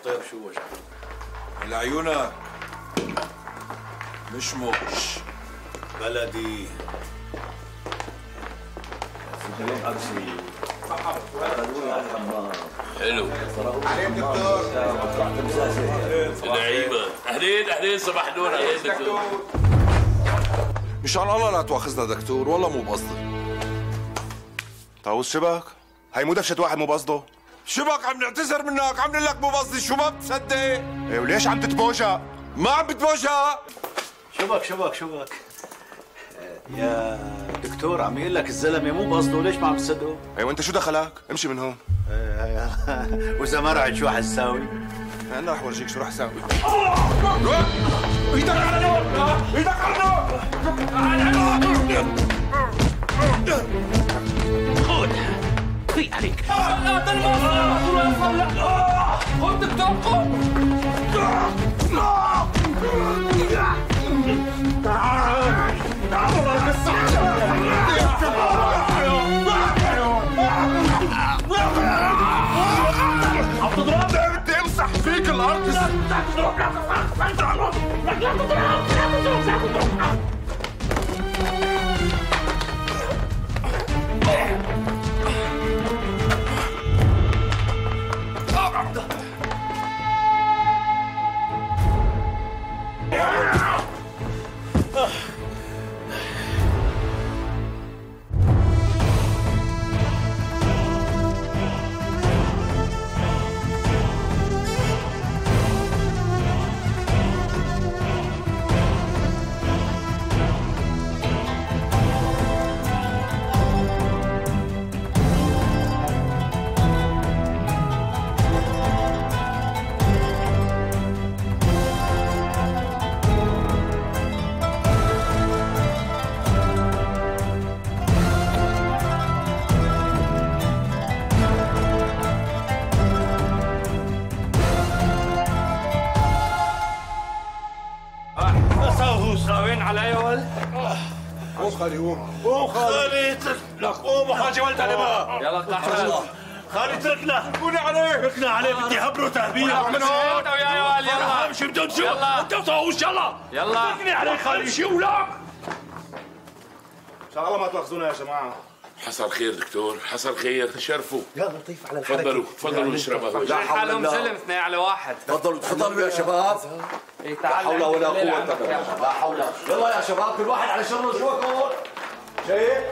الطير شو وجهك؟ عيونك مش موش بلدي. حلو. لعيبه أهلين أهلين صباح النور أهلين دكتور. مشان الله لا تواخذنا دكتور والله مو بقصدي طاووس شبك هي مو دفشة واحد مو بقصده؟ شبك عم نعتذر منك. عم نقول لك مو قصدي. شو ما بتصدق إيه وليش عم تتبوجع ما عم بتوجع شبك شبك شبك يا دكتور عم يقول لك الزلمة مو بقصده ليش ما عم تصدقه؟ إيه وانت شو دخلك؟ امشي من هون. وإذا ما رعد شو حتساوي؟ أنا رح ورجيك شو رح أسوي إيدك على نور إيدك على نور خذ. في عليك. خذ دكتور خذ بدي امسح فيك قوم. خالي. قوم خالي لك قوم وحاجة ولد على يلا اطلع حلال خالي اتركنا. قولي عليه اتركنا عليه. بدي هبره تهبيل من هون يا ولد يلا. امشي بدون شو يلا. انت وطاووس يلا. يلا. اتركني عليه خالي. امشي ولا شغله ما تواخذونا يا جماعة. حصل خير دكتور حصل خير شرفوا يا لطيف على الحركة. تفضلوا تفضلوا نشرب قهوه حالهم سلم اثنين على واحد. تفضلوا تفضلوا يا شباب. لا حول ولا بالله لا حول. يلا يا شباب كل واحد على شغله شو شايف